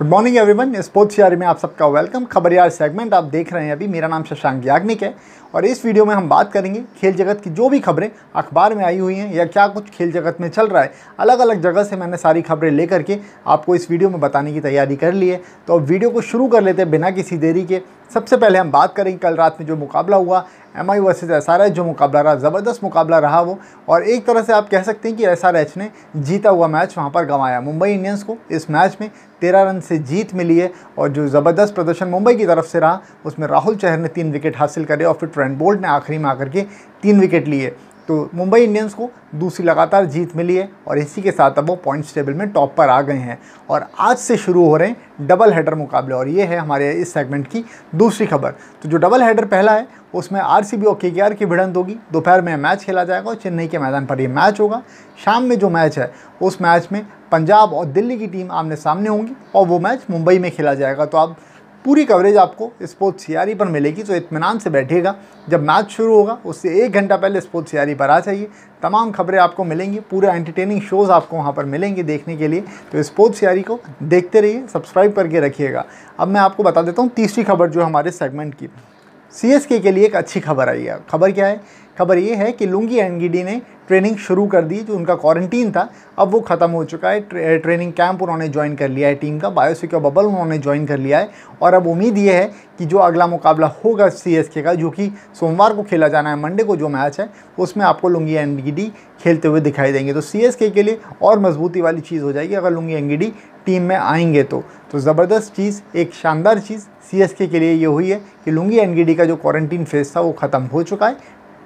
Good morning everyone sports यार में आप सबका वेलकम खबर यार सेगमेंट आप देख रहे हैं अभी. मेरा नाम शशांक याग्निक है और इस वीडियो में हम बात करेंगे खेल जगत की जो भी खबरें अखबार में आई हुई हैं या क्या कुछ खेल जगत में चल रहा है. अलग अलग जगह से मैंने सारी खबरें लेकर के आपको इस वीडियो में बताने की तैयारी कर ली है. तो अब वीडियो को शुरू कर लेते हैं बिना किसी देरी के. सबसे पहले हम बात करेंगे कल रात में जो मुकाबला हुआ M I versus S R H जो मुकाबला रहा, ज़बरदस्त मुकाबला रहा वो। और एक तरह से आप कह सकते हैं कि एस आर एच ने जीता हुआ मैच वहाँ पर गंवाया। मुंबई इंडियंस को इस मैच में तेरह रन से जीत मिली है और जो ज़बरदस्त प्रदर्शन मुंबई की तरफ़ से रहा, उसमें राहुल चहर ने तीन विकेट हासिल करे और फिर ट्रेंट बोल्ट ने आखिरी में आकर के तीन विकेट लिए। तो मुंबई इंडियंस को दूसरी लगातार जीत मिली है और इसी के साथ अब वो पॉइंट्स टेबल में टॉप पर आ गए हैं। और आज से शुरू हो रहे हैं डबल हेडर मुकाबले और ये है हमारे इस सेगमेंट की दूसरी खबर। तो जो डबल हेडर पहला है, उसमें आर सी और के की भिड़ंत होगी। दोपहर में मैच खेला जाएगा और चेन्नई के मैदान पर ये मैच होगा। शाम में जो मैच है, उस मैच में पंजाब और दिल्ली की टीम आमने सामने होंगी और वो मैच मुंबई में खेला जाएगा। तो आप पूरी कवरेज आपको स्पोर्ट्स सीआरई पर मिलेगी तो इतमान से बैठिएगा। जब मैच शुरू होगा, उससे एक घंटा पहले स्पोर्ट्स सीआरई पर आ जाइए। तमाम खबरें आपको मिलेंगी, पूरे एंटरटेनिंग शोज़ आपको वहाँ पर मिलेंगे देखने के लिए। तो स्पोर्ट्स सीआरई को देखते रहिए सब्सक्राइब करके रखिएगा। अब मैं आपको बता देता हूँ तीसरी खबर जो हमारे सेगमेंट की। सी के लिए एक अच्छी खबर आई है। खबर क्या है? खबर ये है कि लुंगी एनगीडी ने ट्रेनिंग शुरू कर दी जो उनका क्वारंटीन था अब वो ख़त्म हो चुका है। ट्रे, ट्रेनिंग कैंप उन्होंने ज्वाइन कर लिया है टीम का बायोसिक्योर बबल उन्होंने ज्वाइन कर लिया है। और अब उम्मीद ये है कि जो अगला मुकाबला होगा सी का जो कि सोमवार को खेला जाना है मंडे को जो मैच है उसमें आपको लुंगी एनगीडी खेलते हुए दिखाई देंगे। तो सी के लिए और मजबूती वाली चीज़ हो जाएगी अगर लुंगी एनगीडी टीम में आएँगे तो। तो ज़बरदस्त चीज़ एक शानदार चीज़ सी के लिए ये हुई है कि लुंगी एनगीडी का जो क्वारंटीन फ़ेज़ था वो ख़त्म हो चुका है।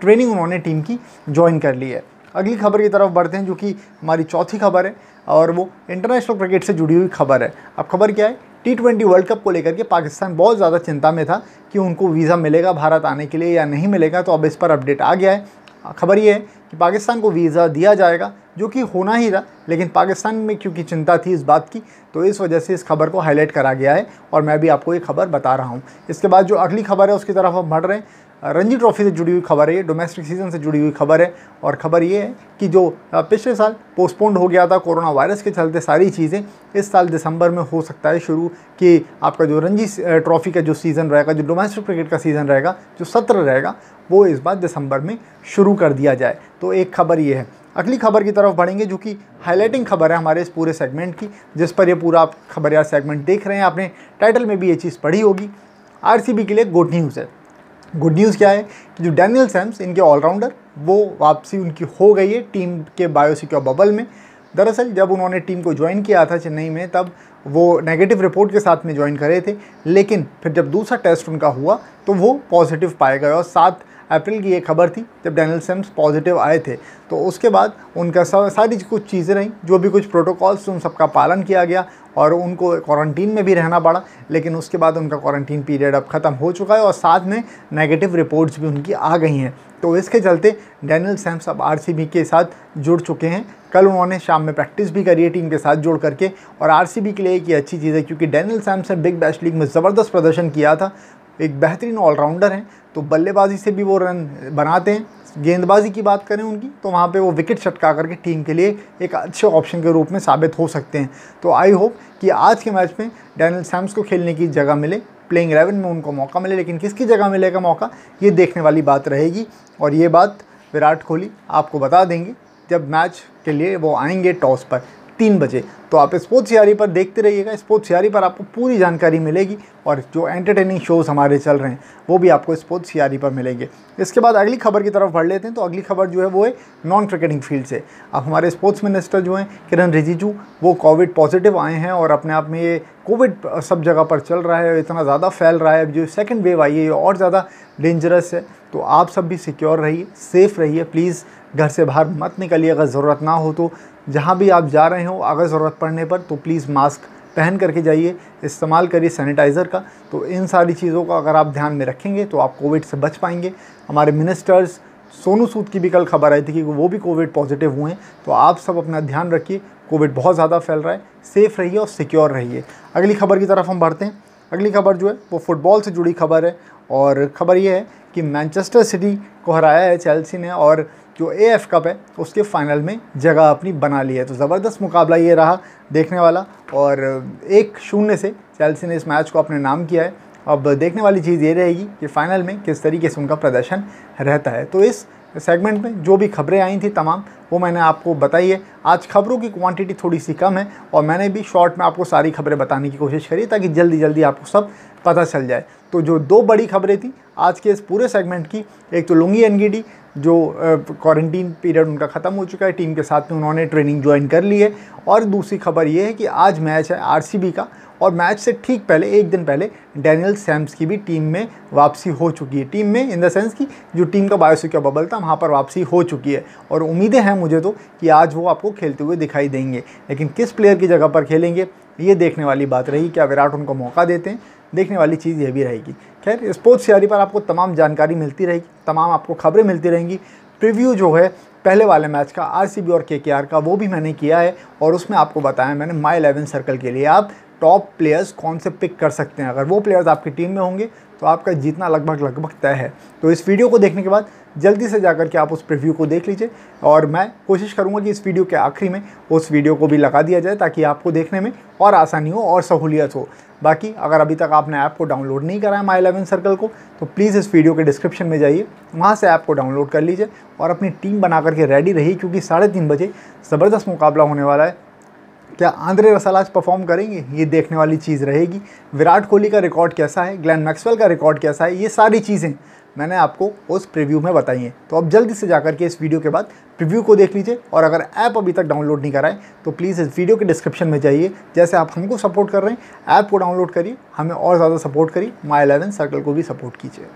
ट्रेनिंग उन्होंने टीम की ज्वाइन कर ली है। अगली खबर की तरफ़ बढ़ते हैं, जो कि हमारी चौथी खबर है, और वो इंटरनेशनल क्रिकेट से जुड़ी हुई खबर है। अब खबर क्या है? टी ट्वेंटी वर्ल्ड कप को लेकर के पाकिस्तान बहुत ज़्यादा चिंता में था कि उनको वीज़ा मिलेगा भारत आने के लिए या नहीं मिलेगा तो अब इस पर अपडेट आ गया है। खबर ये है कि पाकिस्तान को वीज़ा दिया जाएगा, जो कि होना ही था, लेकिन पाकिस्तान में क्योंकि चिंता थी इस बात की तो इस वजह से इस खबर को हाईलाइट करा गया है, और मैं भी आपको ये खबर बता रहा हूँ। इसके बाद जो अगली खबर है, उसकी तरफ़ हम बढ़ रहे हैं। रणजी ट्रॉफी से जुड़ी हुई खबर है डोमेस्टिक सीज़न से जुड़ी हुई खबर है और ख़बर ये है कि जो पिछले साल पोस्टपोन्ड हो गया था कोरोना वायरस के चलते सारी चीज़ें, इस साल दिसंबर में हो सकता है शुरू कि आपका जो रणजी ट्रॉफी का जो सीज़न रहेगा, जो डोमेस्टिक क्रिकेट का सीज़न रहेगा, जो सत्र रहेगा, वो इस बार दिसंबर में शुरू कर दिया जाए। तो एक खबर ये है। अगली खबर की तरफ़ बढ़ेंगे जो कि हाईलाइटिंग खबर है हमारे इस पूरे सेगमेंट की, जिस पर ये पूरा आप खबर या सेगमेंट देख रहे हैं। आपने टाइटल में भी ये चीज़ पढ़ी होगी। आरसीबी के लिए गुड न्यूज़ है। गुड न्यूज़ क्या है कि जो डैनियल सैम्स इनके ऑलराउंडर वो वापसी उनकी हो गई है टीम के बायोसिक्योर बबल में। दरअसल, जब उन्होंने टीम को ज्वाइन किया था चेन्नई में, तब वो नेगेटिव रिपोर्ट के साथ में ज्वाइन करे थे, लेकिन फिर जब दूसरा टेस्ट उनका हुआ तो वो पॉजिटिव पाए गए और सात अप्रैल की ये खबर थी, जब डैनियल सेम्स पॉजिटिव आए थे तो उसके बाद उनका सब सारी कुछ चीज़ें रहीं, जो भी कुछ प्रोटोकॉल्स, उन सबका पालन किया गया, और उनको क्वारंटीन में भी रहना पड़ा, लेकिन उसके बाद उनका क्वारंटीन पीरियड अब ख़त्म हो चुका है, और साथ में नेगेटिव रिपोर्ट्स भी उनकी आ गई हैं। तो इसके चलते डैनियल सैम्स अब आरसीबी के साथ जुड़ चुके हैं। कल उन्होंने शाम में प्रैक्टिस भी करी है टीम के साथ जोड़ करके, और आरसीबी के लिए एक अच्छी चीज़ है, क्योंकि डैनियल सैम्स ने बिग बैश लीग में ज़बरदस्त प्रदर्शन किया था एक बेहतरीन ऑलराउंडर हैं तो बल्लेबाजी से भी वो रन बनाते हैं। गेंदबाजी की बात करें उनकी तो वहाँ पे वो विकेट छटका करके टीम के लिए एक अच्छे ऑप्शन के रूप में साबित हो सकते हैं। तो आई होप कि आज के मैच में डैनियल सैम्स को खेलने की जगह मिले, प्लेइंग एलेवन में उनको मौका मिले, लेकिन किसकी जगह मिलेगा मौका, ये देखने वाली बात रहेगी। और ये बात विराट कोहली आपको बता देंगे जब मैच के लिए वो आएँगे टॉस पर। तीन बजे। तो आप स्पोर्ट्स यारी पर देखते रहिएगा, स्पोर्ट्स यारी पर आपको पूरी जानकारी मिलेगी और जो एंटरटेनिंग शोज़ हमारे चल रहे हैं, वो भी आपको स्पोर्ट्स यारी पर मिलेंगे। इसके बाद अगली खबर की तरफ़ बढ़ लेते हैं तो अगली खबर जो है वो है नॉन क्रिकेटिंग फ़ील्ड से। अब हमारे स्पोर्ट्स मिनिस्टर जो हैं, किरण रिजिजू, वो कोविड पॉजिटिव आए हैं और अपने आप में ये कोविड सब जगह पर चल रहा है, इतना ज़्यादा फैल रहा है। जो सेकेंड वेव आई है, ये और ज़्यादा डेंजरस है। तो आप सब भी सिक्योर रहिए सेफ़ रहिए। प्लीज़ घर से बाहर मत निकलिए, अगर ज़रूरत ना हो तो। जहाँ भी आप जा रहे हो, अगर ज़रूरत पड़ने पर तो प्लीज़ मास्क पहन करके जाइए, इस्तेमाल करिए सैनिटाइज़र का। तो इन सारी चीज़ों का अगर आप ध्यान में रखेंगे तो आप कोविड से बच पाएँगे। हमारे मिनिस्टर्स सोनू सूद की भी कल खबर आई थी कि वो भी कोविड पॉजिटिव हुए हैं। तो आप सब अपना ध्यान रखिए कोविड बहुत ज़्यादा फैल रहा है। सेफ़ रहिए और सिक्योर रहिए। अगली खबर की तरफ़ हम बढ़ते हैं। अगली खबर जो है, वो फुटबॉल से जुड़ी खबर है। और ख़बर ये है कि मैनचेस्टर सिटी को हराया है चेल्सी ने। और जो ए एफ़ कप है, उसके फाइनल में जगह अपनी बना ली है। तो ज़बरदस्त मुकाबला ये रहा देखने वाला और एक शून्य से चेल्सी ने इस मैच को अपने नाम किया है। अब देखने वाली चीज़ ये रहेगी कि फ़ाइनल में किस तरीके से उनका प्रदर्शन रहता है। तो इस सेगमेंट में जो भी खबरें आई थी तमाम, वो मैंने आपको बताई है। आज खबरों की क्वांटिटी थोड़ी सी कम है और मैंने भी शॉर्ट में आपको सारी खबरें बताने की कोशिश करी ताकि जल्दी जल्दी आपको सब पता चल जाए। तो जो दो बड़ी खबरें थी आज के इस पूरे सेगमेंट की, एक तो लुंगी एनगीडी जो क्वारंटीन पीरियड उनका ख़त्म हो चुका है टीम के साथ में उन्होंने ट्रेनिंग ज्वाइन कर ली है। और दूसरी खबर ये है कि आज मैच है आरसीबी का, और मैच से ठीक पहले, एक दिन पहले डैनियल सैम्स की भी टीम में वापसी हो चुकी है। टीम में इन द सेंस कि, जो टीम का बायोसिक्योर बबल था, वहाँ पर वापसी हो चुकी है। और उम्मीदें हैं मुझे तो कि आज वो आपको खेलते हुए दिखाई देंगे। लेकिन किस प्लेयर की जगह पर खेलेंगे? ये देखने वाली बात रही क्या विराट उनको मौका देते हैं, देखने वाली चीज़ यह भी रहेगी। खैर स्पोर्ट्स तैयारी पर आपको तमाम जानकारी मिलती रहेगी, तमाम आपको खबरें मिलती रहेंगी। प्रीव्यू जो है, पहले वाले मैच का, आरसीबी और केकेआर का, वो भी मैंने किया है और उसमें आपको बताया मैंने माई एलेवन सर्कल के लिए। आप टॉप प्लेयर्स कौन से पिक कर सकते हैं? अगर वो प्लेयर्स आपकी टीम में होंगे तो आपका जीतना लगभग लगभग तय है। तो इस वीडियो को देखने के बाद जल्दी से जाकर के आप उस प्रीव्यू को देख लीजिए और मैं कोशिश करूँगा कि इस वीडियो के आखिरी में उस वीडियो को भी लगा दिया जाए ताकि आपको देखने में और आसानी हो और सहूलियत हो। बाकी अगर अभी तक आपने ऐप को डाउनलोड नहीं करा है माई इलेवन सर्कल को तो प्लीज़ इस वीडियो के डिस्क्रिप्शन में जाइए, वहाँ से ऐप को डाउनलोड कर लीजिए और अपनी टीम बना करके रेडी रही क्योंकि साढ़े तीन बजे ज़बरदस्त मुकाबला होने वाला है। क्या आंद्रे रसल आज परफॉर्म करेंगे? ये देखने वाली चीज़ रहेगी। विराट कोहली का रिकॉर्ड कैसा है? ग्लैन मैक्सवेल का रिकॉर्ड कैसा है? ये सारी चीज़ें मैंने आपको उस प्रीव्यू में बताई हैं। तो अब जल्दी से जाकर के इस वीडियो के बाद प्रीव्यू को देख लीजिए और अगर ऐप अभी तक डाउनलोड नहीं कराएँ तो प्लीज़ इस वीडियो के डिस्क्रिप्शन में जाइए। जैसे आप हमको सपोर्ट कर रहे हैं ऐप को डाउनलोड करिए, हमें और ज़्यादा सपोर्ट करिए। माई इलेवन सर्कल को भी सपोर्ट कीजिए।